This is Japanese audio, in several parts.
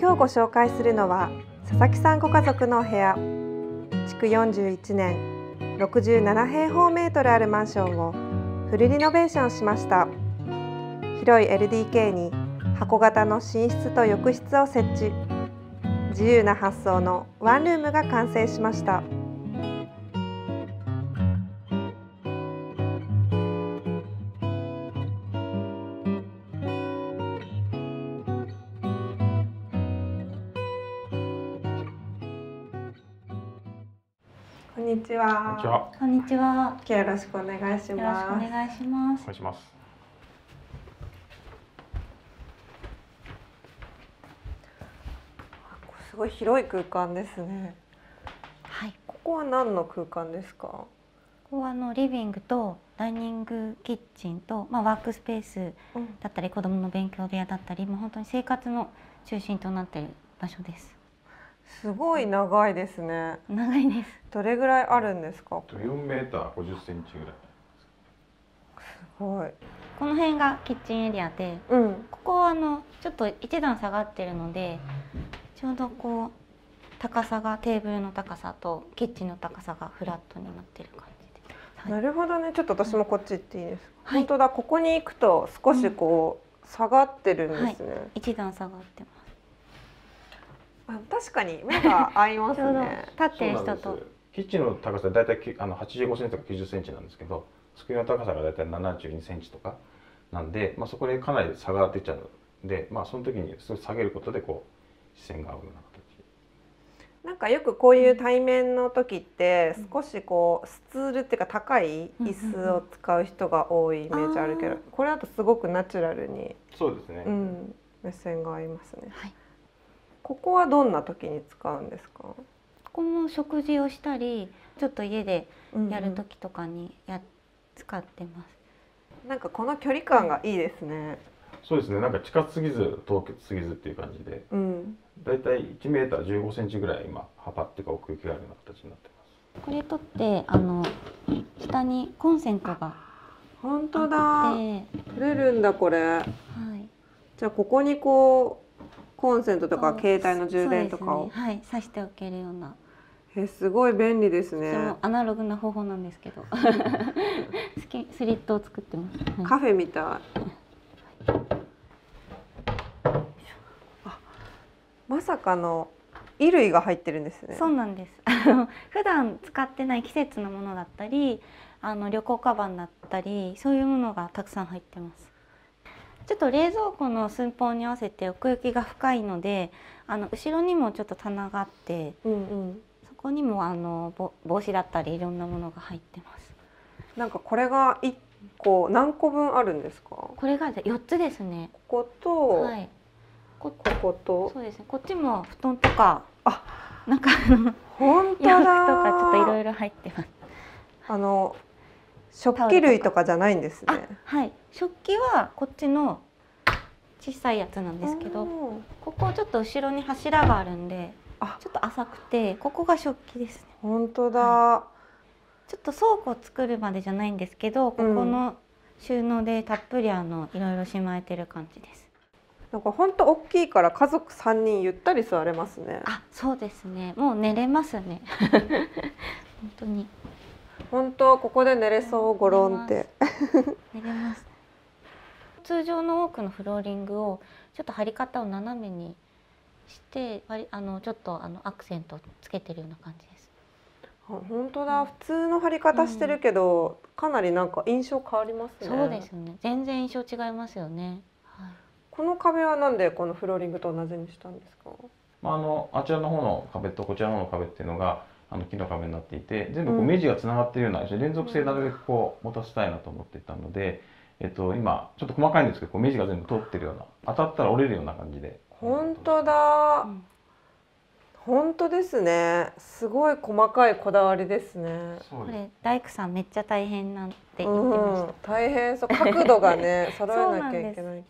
今日ご紹介するのは佐々木さんご家族のお部屋。築41年67平方メートルあるマンションをフルリノベーションしました。広い LDK に箱型の寝室と浴室を設置。自由な発想のワンルームが完成しました。こんにちこんはにちは。こんにちは。今日よろしくお願いしよろしくおます願いしますお。願いします。すごい広い空間ですねはい。ここは何の空間ですか？ここはあのリビングとダイニングキッチンとまあワークスペースうんだったり子供の勉強部屋だったりもう本当に生活の中心となっている場所です。すごい長いですね。長いです。どれぐらいあるんですか？と4メーター50センチぐらい。すごい。この辺がキッチンエリアで、うん。ここはあのちょっと一段下がってるので、ちょうどこう高さがテーブルの高さとキッチンの高さがフラットになってる感じで。はい。なるほどね。ちょっと私もこっち行っていいです。か、はい。本当だ。ここに行くと少しこう、下がってるんですね、一段下がってます。あ確かに目が合いますね 立ってる人と。キッチンの高さだいたいきあの85センチとか90センチなんですけど、机の高さがだいたい72センチとかなんで、まあそこでかなり差が出ちゃうんで、まあその時にそれを下げることでこう視線が合うような形。なんかよくこういう対面の時って少しこうスツールっていうか高い椅子を使う人が多いイメージあるけど、これだとすごくナチュラルに、そうですね。うん、目線が合いますねはい。ここはどんな時に使うんですか、ここも食事をしたりちょっと家でやると時とかにや使ってます。なんかこの距離感がいいですね。そうですね。なんか近すぎず遠すぎずっていう感じで、うん。だいたい1メーター15センチぐらい今幅っていうか奥行きがあるような形になってます。これ取ってあの下にコンセントが本当だ。取れるんだこれ。はい。じゃあここにこうコンセントとか携帯の充電とかを。ね、はい、挿しておけるような。えすごい便利ですそねの。アナログな方法なんですけど、スキスリットを作ってます。はいカフェみたい。あ、まさかの衣類が入ってるんですね。そうなんです。普段使ってない季節のものだったり、あの旅行カバンだったり、そういうものがたくさん入ってます。ちょっと冷蔵庫の寸法に合わせて奥行きが深いので、あの後ろにもちょっと棚があって、うんうん。そこにもあのぼ帽子だったりいろんなものが入ってます。なんかこれが一個何個分あるんですか？ここれが4つですね。こと、はい。こここと。そうですね。こっちも布団とか、あ、なんかあの本当だ。洋服とかちょっといろいろ入ってます。あの食器類とかじゃないんですあね。、はい。食器はこっちの小さいやつなんですけど、うんここちょっと後ろに柱があるんで、あちょっと浅くて、ここが食器ですね。本当だ。ちょっと倉庫を作るまでじゃないんですけど、ここの収納でたっぷりあのいろいろしまえてる感じです。なんか本当大きいから家族三人ゆったり座れますね。あ、そうですね。もう寝れますね。本当に本当ここで寝れそうゴロンって。寝れます。通常の多くのフローリングをちょっと張り方を斜めにして、割りあのちょっとあのアクセントをつけてるような感じです。あ本当だ普通の貼り方してるけど、かなりなんか印象変わりますね。そうですね。全然印象違いますよね。はい。この壁はなんでこのフローリングと同じにしたんですか？まあ、あのあちらの方の壁とこちらの方の壁っていうのがあの木の壁になっていて全部こううん。目地がつながっているような連続性なるべくこう持たせたいなと思っていたので、えっと、今ちょっと細かいんですけどこう目地が全部通ってるような当たったら折れるような感じで。本当だ、うん。本当ですね。すごい細かいこだわりですね。これ大工さんめっちゃ大変なんて言うってましん、大変。そう角度がね 揃えなきゃいけない。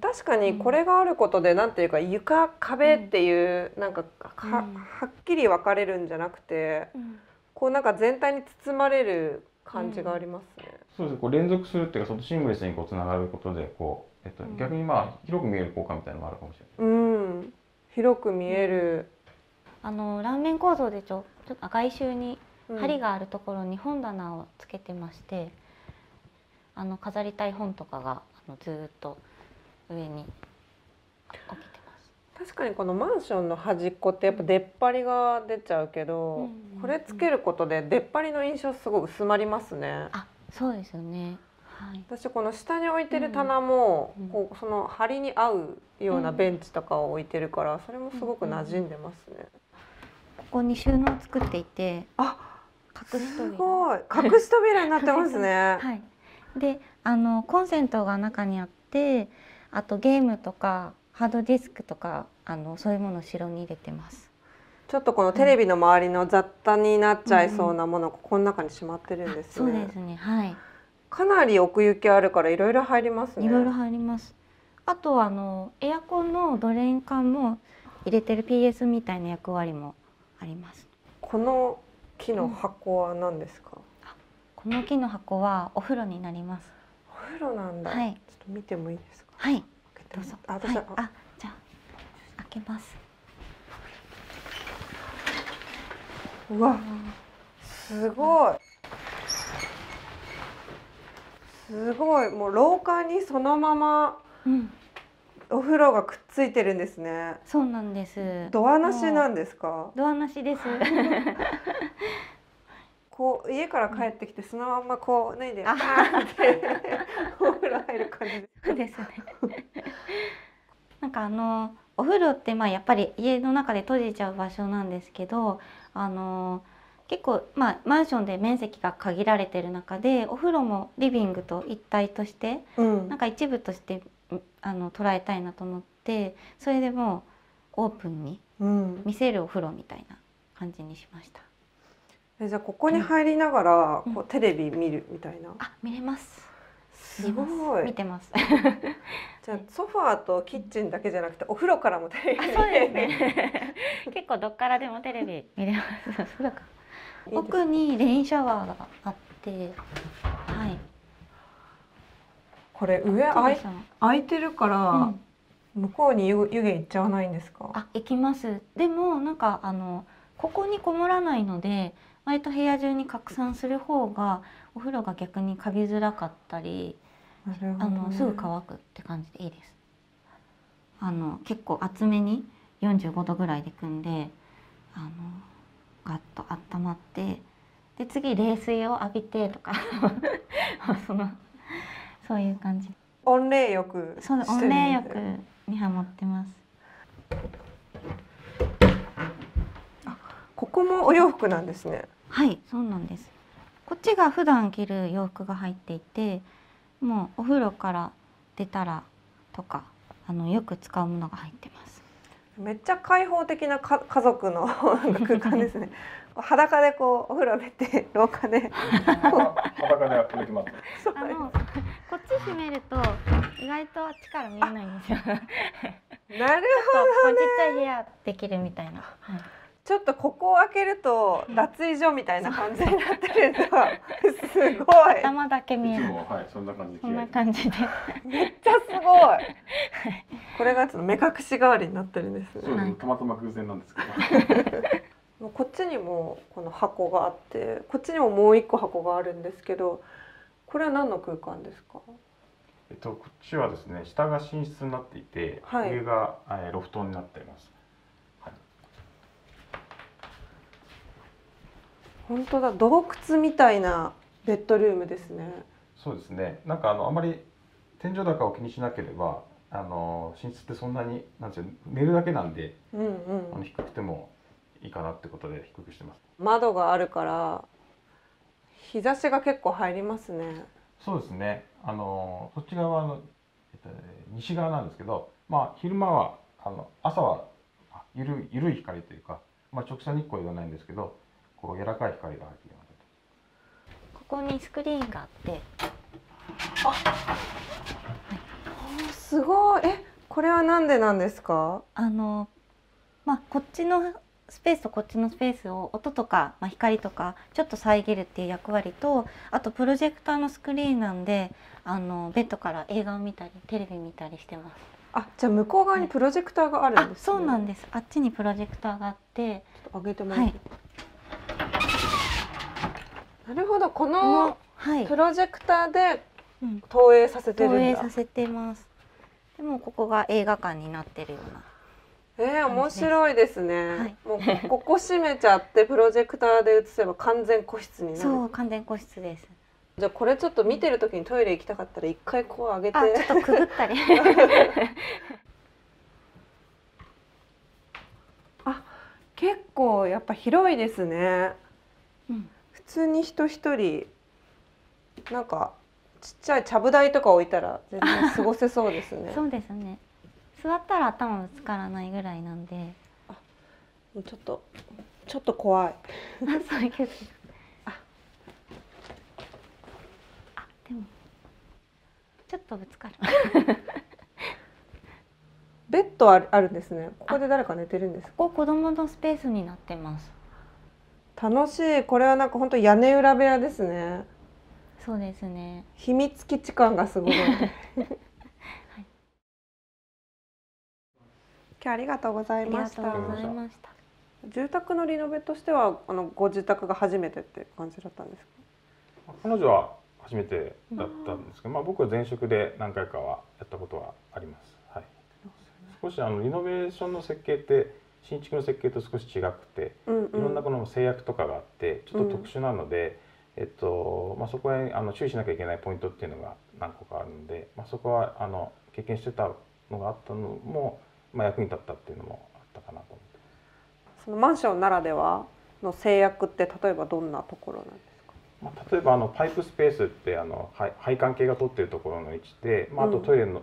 確かにこれがあることでなんていうか床壁っていうなんかは,、うん。はっきり分かれるんじゃなくてた。うん。こうなんか全体に包まれる感じがありますね。そうです。こう連続するっていうかそのシングレスにこうつながることでこう、えっとうん。逆にまあ広く見える効果みたいなのもあるかもしれない。うん、広く見える、あのラーメン構造でちょちょっと外周にうん針があるところに本棚をつけてまして、あの飾りたい本とかがあのずーっと上に置けてます。確かにこのマンションの端っこってやっぱ出っ張りが出ちゃうけど、これつけることで出っ張りの印象すごい薄まりますね。あ、そうですよね。はい。私この下に置いてる棚も、うんこうその梁に合うようなベンチとかを置いてるから、それもすごく馴染んでますね。ここに収納を作っていて、あ、隠しす扉。ごい隠し扉になってますね。はい。で、あのコンセントが中にあって、あとゲームとかハードディスクとかあのそういうものを後ろに入れてます。ちょっとこのテレビの周りの雑多になっちゃいそうなものがこの中にしまってるんですそうね。ですね。はい。かなり奥行きあるからいろいろ入りますね。いろいろ入ります。あとあのエアコンのドレーン管も入れてる PS みたいな役割もあります。この木の箱は何ですか？この木の箱はお風呂になります。お風呂なんだ。はいちょっと見てもいいですか？はい。どうぞ。あ、私はいは、ああ、じゃあ開けます。うわ、すごい。すごい、もう廊下にそのままうん、お風呂がくっついてるんですね。そうなんです。ドアなしなんですか？ドアなしです。こう家から帰ってきてそのままこう脱いで、ああーってお風呂入る感じで。すね。なんかあのお風呂ってまあやっぱり家の中で閉じちゃう場所なんですけど、あの結構まあマンションで面積が限られてる中でお風呂もリビングと一体としてうんなんか一部としてんあの捉えたいなと思ってそれでもうオープンにうん。見せるお風呂みたいな感じにしました。えじゃあここに入りながらうんこうテレビ見るみたいな？あ見れます。すごい。見てます。じゃあソファーとキッチンだけじゃなくてお風呂からもテレビそうですね。結構どっからでもテレビ見れます。奥にレインシャワーがあって、はい。これ上開い開いてるから、うん、向こうに湯湯気いっちゃわないんですか？あ行きます。でもなんかあのここにこもらないので、割と部屋中に拡散する方がお風呂が逆にカビづらかったり、ねあのすぐ乾くって感じでいいです。あの結構厚めに45度ぐらいで組んで、あのガッと温まって、で次冷水を浴びてとか そのそういう感じ。温冷浴そう温冷浴にハマってます。ここもお洋服なんですね。はい、そうなんです。こっちが普段着る洋服が入っていて、もうお風呂から出たらとか、あのよく使うものが入ってます。めっちゃ開放的なか家族の 空間ですね。裸でこうお風呂出て廊下で。裸で歩きます。あのこっち閉めると意外とあっちから見えないんですよ。ちょっとなるこうちっちゃい部屋できるみたいな。はいちょっとここを開けると脱衣所みたいな感じになってるんだ。すごい。頭だけ見える。いつもはいそんな感じでこんな感じで。めっちゃすごい。これがちょっと目隠し代わりになってるんですね。そうですたまたま偶然なんですけど。もうこっちにもこの箱があって、こっちにももう一個箱があるんですけど、これは何の空間ですか？えっとこっちはですね下が寝室になっていて、はい上が、えーロフトになっています。はい。本当だ洞窟みたいなベッドルームですね。そうですね。なんかあのあまり天井高を気にしなければ、あの寝室ってそんなになんていうの寝るだけなんで、うんうん。あの低くてもいいかなってことで低くしてます。窓があるから日差しが結構入りますね。そうですね。あのそっち側の、えっと、西側なんですけど、まあ昼間はあの朝はあゆるゆるい光というか、まあ直射日光ではないんですけど、こう柔らかい光が入っています。ここにスクリーンがあって、すごい。え、これはなんでなんですか？あのまあこっちのスペースとこっちのスペースを音とか、まあ、光とかちょっと遮るっていう役割とあとプロジェクターのスクリーンなんであのベッドから映画を見たりテレビ見たりしてます。あじゃあ向こう側にプロジェクターがあるんあです、ねそうなんですあっちにプロジェクターがあってちょっと上げてもらって、なるほど。ここのプロジェクターでうん。投影させて投るんだ。影させてます。でもここが映画館になってるようなえー、面白いですね、はい。もうここ閉めちゃってプロジェクターで映せば完全個室になる。そう完全個室です。じゃあこれちょっと見てる時にトイレ行きたかったら一回こう上げて。あちょっとくぐったり。結構やっぱ広いですね。うん普通に人一人なんかちっちゃいちゃぶ台とか置いたら全然過ごせそうですね。そうですね。座ったら頭ぶつからないぐらいなんで。もうちょっとちょっと怖い。あそういうケースあ。あでもちょっとぶつかる。ベッドあるあるんですね。ここで誰か寝てるんですか？ここ子供のスペースになってます楽しい。これはなんか本当屋根裏部屋ですね。そうですね。秘密基地感がすごい、今日ありがとうござありがいました。とうございました。住宅のリノベとしてはあのご自宅が初めてって感じだったんですか？彼女は初めてだったんですけど、まあ、僕は前職で何回かはやったことはあります。はい、少しあのリノベーションの設計って新築の設計と少し違くてうんいろんなこの制約とかがあってちょっと特殊なので、えっとまあ、そこへあの注意しなきゃいけないポイントっていうのが何個かあるので、まあ、そこはあの経験してたのがあったのも、まあ、役に立ったっていうのもあったかなと思って。そのマンションならではの制約って例えばどんなところなんですか？まあ、例えばあのパイプスペースってあの配配管系が取っているところの位置で、まあ、あとうんトイレの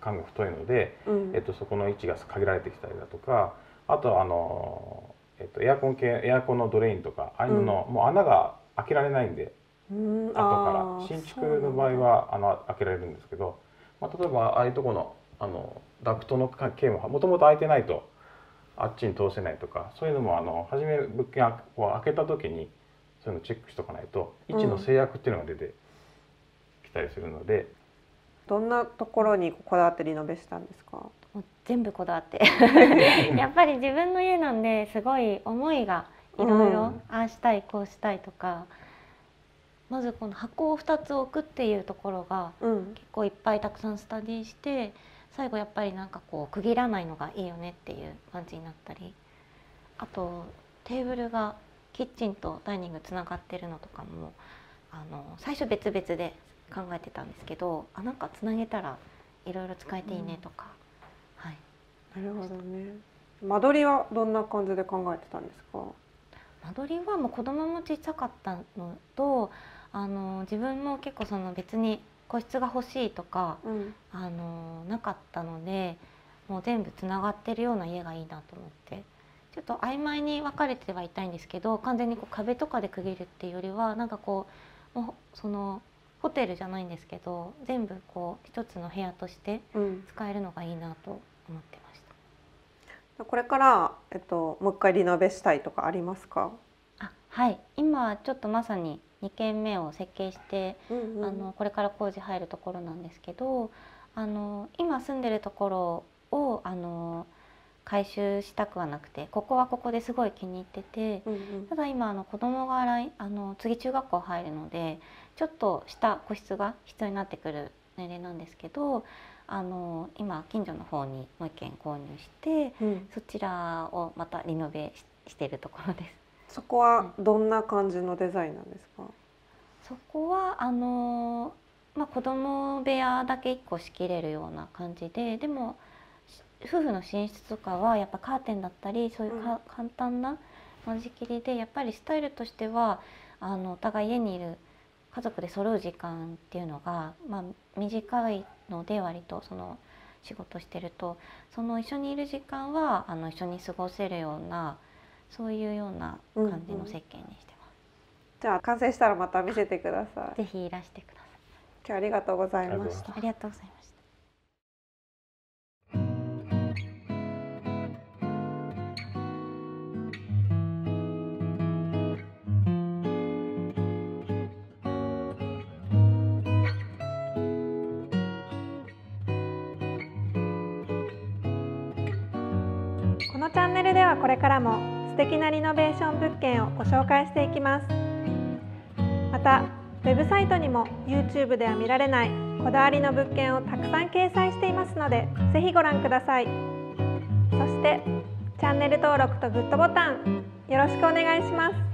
管が太いので、うん。えっと、そこの位置が限られてきたりだとかあとあの、えっと、エアコン系エアコンのドレインとかああいうの、もう穴が開けられないんでうん。後から。新築の場合は穴開けられるんですけど、まあ、例えばああいうところのあのダクトの系ももともと開いてないとあっちに通せないとかそういうのもあの初め物件を開けた時にそういうのチェックしとかないと位置の制約っていうのが出てきたりするので、どんなところにこだわってリノベしたんですか？もう全部こだわって。やっぱり自分の家なんですごい思いがいろいろうん。ああしたいこうしたいとかまずこの箱を2つ置くっていうところがうん。結構いっぱいたくさんスタディして最後やっぱりなんかこう区切らないのがいいよねっていう感じになったりあとテーブルがキッチンとダイニングつながってるのとかもあの最初別々で考えてたんですけどあなんかつなげたらいろいろ使えていいねとか、はい、なるほどね。間取りはどんな感じで考えてたんですか？間取りはもう子供も小さかったのとあの自分も結構その別に個室が欲しいとかうん。あのなかったのでもう全部つながってるような家がいいなと思って。ちょっと曖昧に分かれてはいたいんですけど完全にこう壁とかで区切るっていうよりはなんかこうもうそのホテルじゃないんですけど全部こう一つの部屋としてうん。使えるのがいいなと。これから、えっと、もう一回リノベしたいとかありますか、あはい。今ちょっとまさに2軒目を設計してうんあのこれから工事入るところなんですけどあの今住んでるところをあの改修したくはなくてここはここですごい気に入っててうんうん。ただ今あの子供が来あの次中学校入るのでちょっとした個室が必要になってくる年齢なんですけどあの今近所の方にもう一軒購入してうん。そちらをまたリノベししているところです。そこはどんな感じのデザインなんですか、そこはあのまあ子供部屋だけ1個仕切れるような感じででもし夫婦の寝室とかはやっぱカーテンだったりそういうか、簡単な間仕切りでやっぱりスタイルとしてはあのお互い家にいる家族で揃う時間っていうのが、まあ、短いので割とその仕事してるとその一緒にいる時間はあの一緒に過ごせるようなそういうような感じの設計にしてます。じゃあ完成したらまた見せてくださいぜひいらしてください。今日はありがとうございましたありがとうございました。のチャンネルではこれからも素敵なリノベーション物件をご紹介していきます。またウェブサイトにも YouTube では見られないこだわりの物件をたくさん掲載していますのでぜひご覧ください。そしてチャンネル登録とグッドボタンよろしくお願いします。